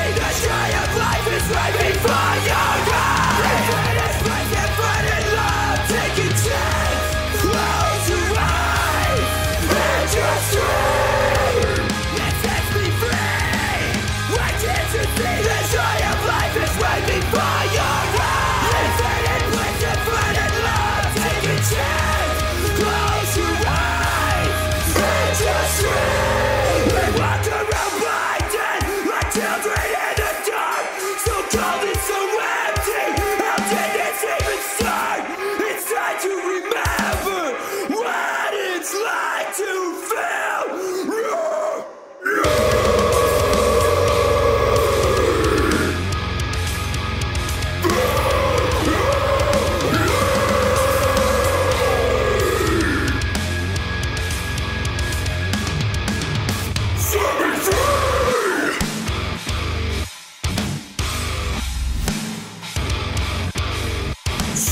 The joy of life is right before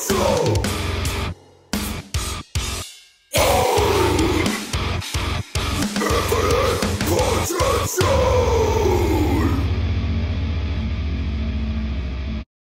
Show!